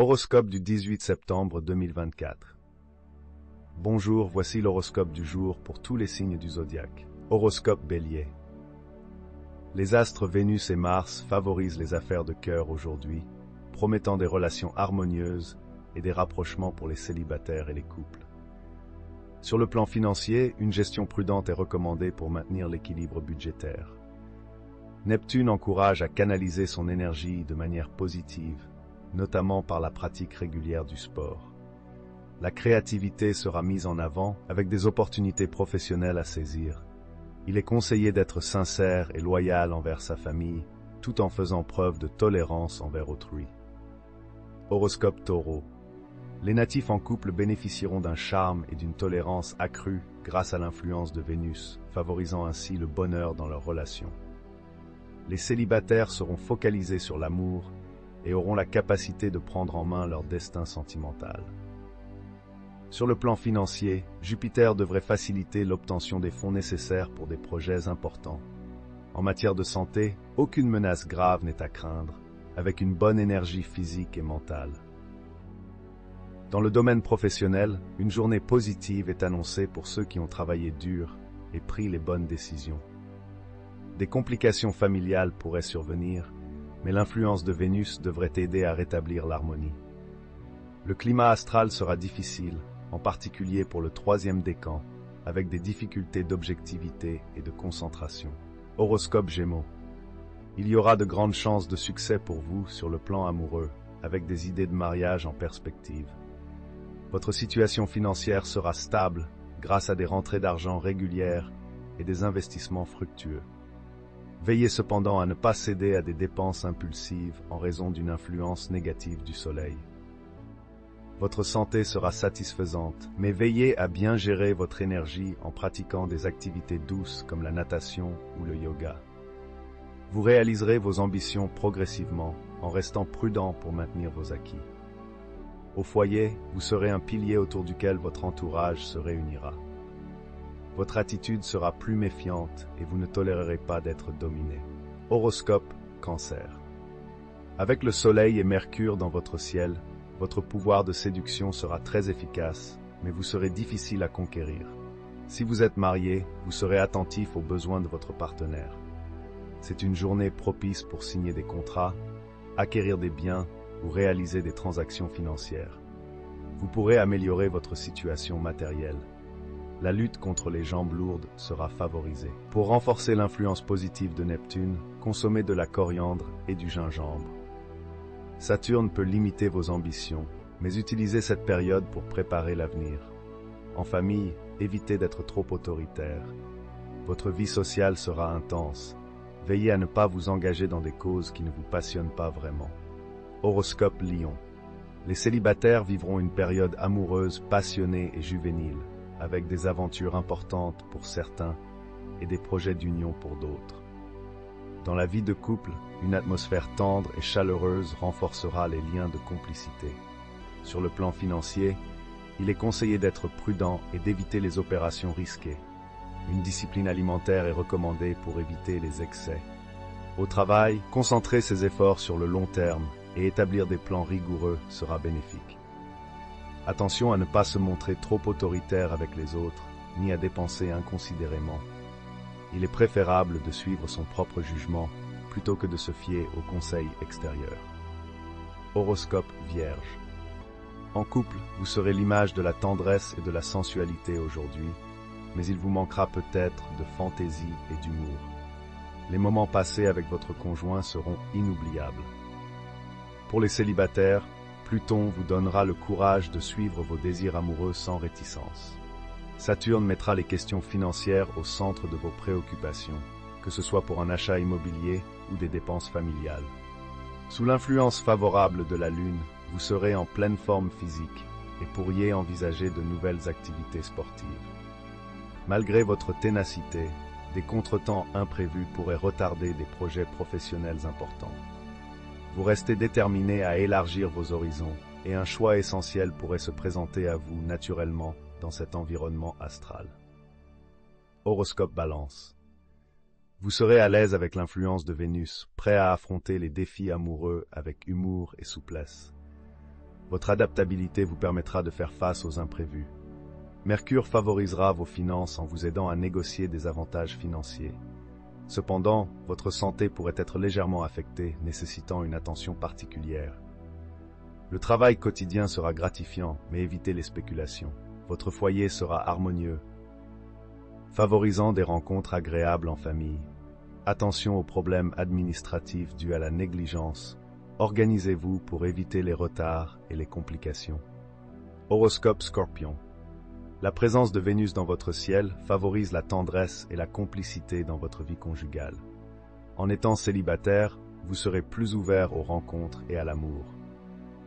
Horoscope du 18 septembre 2024. Bonjour, voici l'horoscope du jour pour tous les signes du zodiaque. Horoscope bélier. Les astres Vénus et Mars favorisent les affaires de cœur aujourd'hui, promettant des relations harmonieuses et des rapprochements pour les célibataires et les couples. Sur le plan financier, une gestion prudente est recommandée pour maintenir l'équilibre budgétaire. Neptune encourage à canaliser son énergie de manière positive notamment par la pratique régulière du sport. La créativité sera mise en avant avec des opportunités professionnelles à saisir. Il est conseillé d'être sincère et loyal envers sa famille, tout en faisant preuve de tolérance envers autrui. Horoscope taureau. Les natifs en couple bénéficieront d'un charme et d'une tolérance accrue grâce à l'influence de Vénus, favorisant ainsi le bonheur dans leurs relations. Les célibataires seront focalisés sur l'amour et auront la capacité de prendre en main leur destin sentimental. Sur le plan financier, Jupiter devrait faciliter l'obtention des fonds nécessaires pour des projets importants. En matière de santé, aucune menace grave n'est à craindre, avec une bonne énergie physique et mentale. Dans le domaine professionnel, une journée positive est annoncée pour ceux qui ont travaillé dur et pris les bonnes décisions. Des complications familiales pourraient survenir, mais l'influence de Vénus devrait aider à rétablir l'harmonie. Le climat astral sera difficile, en particulier pour le troisième décan, avec des difficultés d'objectivité et de concentration. Horoscope Gémeaux. Il y aura de grandes chances de succès pour vous sur le plan amoureux, avec des idées de mariage en perspective. Votre situation financière sera stable grâce à des rentrées d'argent régulières et des investissements fructueux. Veillez cependant à ne pas céder à des dépenses impulsives en raison d'une influence négative du soleil. Votre santé sera satisfaisante, mais veillez à bien gérer votre énergie en pratiquant des activités douces comme la natation ou le yoga. Vous réaliserez vos ambitions progressivement en restant prudent pour maintenir vos acquis. Au foyer, vous serez un pilier autour duquel votre entourage se réunira votre attitude sera plus méfiante et vous ne tolérerez pas d'être dominé. Horoscope Cancer. Avec le Soleil et Mercure dans votre ciel, votre pouvoir de séduction sera très efficace, mais vous serez difficile à conquérir. Si vous êtes marié, vous serez attentif aux besoins de votre partenaire. C'est une journée propice pour signer des contrats, acquérir des biens ou réaliser des transactions financières. Vous pourrez améliorer votre situation matérielle la lutte contre les jambes lourdes sera favorisée. Pour renforcer l'influence positive de Neptune, consommez de la coriandre et du gingembre. Saturne peut limiter vos ambitions, mais utilisez cette période pour préparer l'avenir. En famille, évitez d'être trop autoritaire. Votre vie sociale sera intense. Veillez à ne pas vous engager dans des causes qui ne vous passionnent pas vraiment. Horoscope Lion. Les célibataires vivront une période amoureuse, passionnée et juvénile avec des aventures importantes pour certains et des projets d'union pour d'autres. Dans la vie de couple, une atmosphère tendre et chaleureuse renforcera les liens de complicité. Sur le plan financier, il est conseillé d'être prudent et d'éviter les opérations risquées. Une discipline alimentaire est recommandée pour éviter les excès. Au travail, concentrer ses efforts sur le long terme et établir des plans rigoureux sera bénéfique. Attention à ne pas se montrer trop autoritaire avec les autres, ni à dépenser inconsidérément. Il est préférable de suivre son propre jugement plutôt que de se fier aux conseils extérieurs. Horoscope Vierge. En couple, vous serez l'image de la tendresse et de la sensualité aujourd'hui, mais il vous manquera peut-être de fantaisie et d'humour. Les moments passés avec votre conjoint seront inoubliables. Pour les célibataires, Pluton vous donnera le courage de suivre vos désirs amoureux sans réticence. Saturne mettra les questions financières au centre de vos préoccupations, que ce soit pour un achat immobilier ou des dépenses familiales. Sous l'influence favorable de la Lune, vous serez en pleine forme physique et pourriez envisager de nouvelles activités sportives. Malgré votre ténacité, des contretemps imprévus pourraient retarder des projets professionnels importants. Vous restez déterminé à élargir vos horizons et un choix essentiel pourrait se présenter à vous naturellement dans cet environnement astral. Horoscope Balance Vous serez à l'aise avec l'influence de Vénus, prêt à affronter les défis amoureux avec humour et souplesse. votre adaptabilité vous permettra de faire face aux imprévus. Mercure favorisera vos finances en vous aidant à négocier des avantages financiers. Cependant, votre santé pourrait être légèrement affectée, nécessitant une attention particulière. Le travail quotidien sera gratifiant, mais évitez les spéculations. Votre foyer sera harmonieux, favorisant des rencontres agréables en famille. Attention aux problèmes administratifs dus à la négligence. Organisez-vous pour éviter les retards et les complications. Horoscope Scorpion La présence de Vénus dans votre ciel favorise la tendresse et la complicité dans votre vie conjugale. En étant célibataire, vous serez plus ouvert aux rencontres et à l'amour.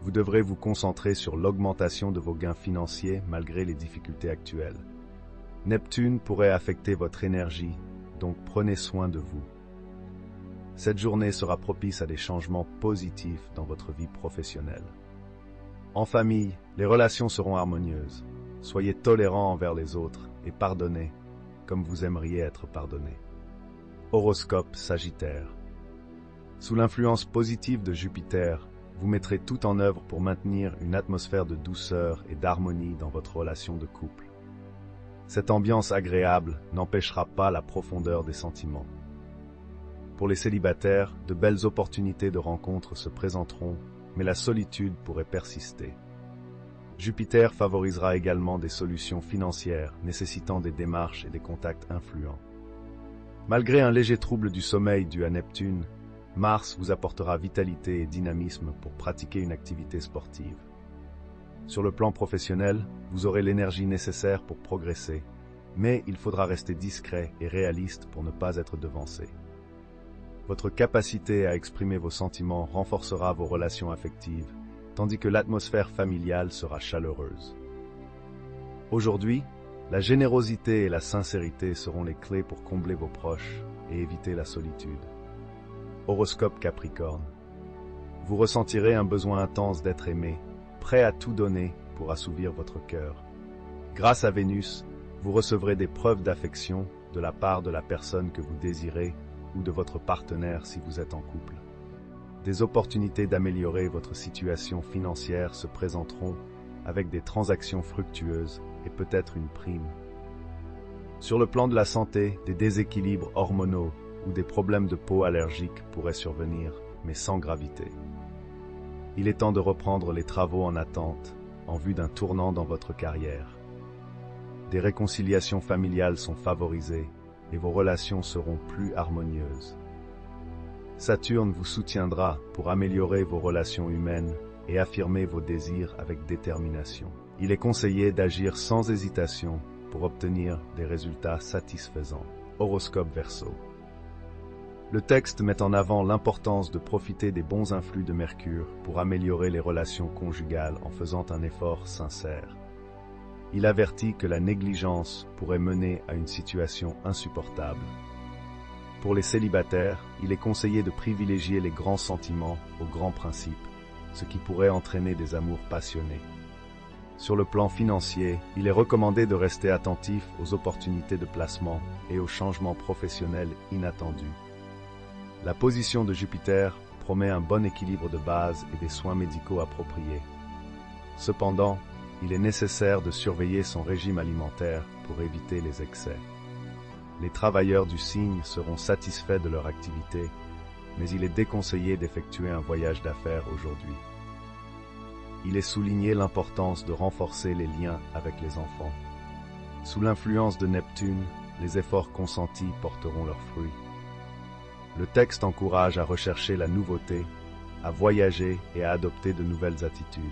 Vous devrez vous concentrer sur l'augmentation de vos gains financiers malgré les difficultés actuelles. Neptune pourrait affecter votre énergie, donc prenez soin de vous. Cette journée sera propice à des changements positifs dans votre vie professionnelle. En famille, les relations seront harmonieuses. Soyez tolérants envers les autres et pardonnez comme vous aimeriez être pardonné. Horoscope Sagittaire Sous l'influence positive de Jupiter, vous mettrez tout en œuvre pour maintenir une atmosphère de douceur et d'harmonie dans votre relation de couple. Cette ambiance agréable n'empêchera pas la profondeur des sentiments. Pour les célibataires, de belles opportunités de rencontres se présenteront, mais la solitude pourrait persister. Jupiter favorisera également des solutions financières nécessitant des démarches et des contacts influents. Malgré un léger trouble du sommeil dû à Neptune, Mars vous apportera vitalité et dynamisme pour pratiquer une activité sportive. Sur le plan professionnel, vous aurez l'énergie nécessaire pour progresser, mais il faudra rester discret et réaliste pour ne pas être devancé. Votre capacité à exprimer vos sentiments renforcera vos relations affectives, tandis que l'atmosphère familiale sera chaleureuse. Aujourd'hui, la générosité et la sincérité seront les clés pour combler vos proches et éviter la solitude. Horoscope Capricorne. Vous ressentirez un besoin intense d'être aimé, prêt à tout donner pour assouvir votre cœur. Grâce à Vénus, vous recevrez des preuves d'affection de la part de la personne que vous désirez ou de votre partenaire si vous êtes en couple. Des opportunités d'améliorer votre situation financière se présenteront avec des transactions fructueuses et peut-être une prime. Sur le plan de la santé, des déséquilibres hormonaux ou des problèmes de peau allergiques pourraient survenir, mais sans gravité. Il est temps de reprendre les travaux en attente, en vue d'un tournant dans votre carrière. Des réconciliations familiales sont favorisées et vos relations seront plus harmonieuses. Saturne vous soutiendra pour améliorer vos relations humaines et affirmer vos désirs avec détermination. Il est conseillé d'agir sans hésitation pour obtenir des résultats satisfaisants. Horoscope Verseau le texte met en avant l'importance de profiter des bons influx de Mercure pour améliorer les relations conjugales en faisant un effort sincère. Il avertit que la négligence pourrait mener à une situation insupportable. Pour les célibataires, il est conseillé de privilégier les grands sentiments aux grands principes, ce qui pourrait entraîner des amours passionnés. Sur le plan financier, il est recommandé de rester attentif aux opportunités de placement et aux changements professionnels inattendus la position de Jupiter promet un bon équilibre de base et des soins médicaux appropriés. Cependant, il est nécessaire de surveiller son régime alimentaire pour éviter les excès. Les travailleurs du signe seront satisfaits de leur activité, mais il est déconseillé d'effectuer un voyage d'affaires aujourd'hui. Il est souligné l'importance de renforcer les liens avec les enfants. Sous l'influence de Neptune, les efforts consentis porteront leurs fruits. Le texte encourage à rechercher la nouveauté, à voyager et à adopter de nouvelles attitudes.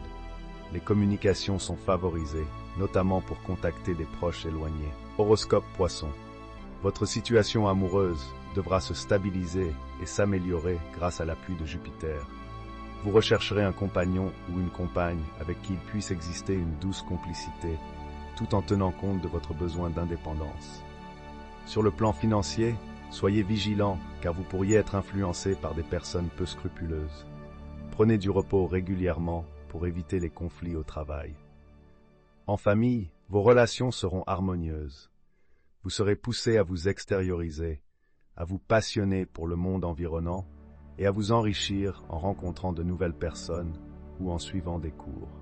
Les communications sont favorisées, notamment pour contacter des proches éloignés. Horoscope Poisson. Votre situation amoureuse devra se stabiliser et s'améliorer grâce à l'appui de Jupiter. Vous rechercherez un compagnon ou une compagne avec qui il puisse exister une douce complicité, tout en tenant compte de votre besoin d'indépendance. Sur le plan financier, Soyez vigilants, car vous pourriez être influencé par des personnes peu scrupuleuses. Prenez du repos régulièrement pour éviter les conflits au travail. En famille, vos relations seront harmonieuses. Vous serez poussé à vous extérioriser, à vous passionner pour le monde environnant et à vous enrichir en rencontrant de nouvelles personnes, ou en suivant des cours.